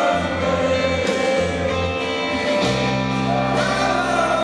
Amém.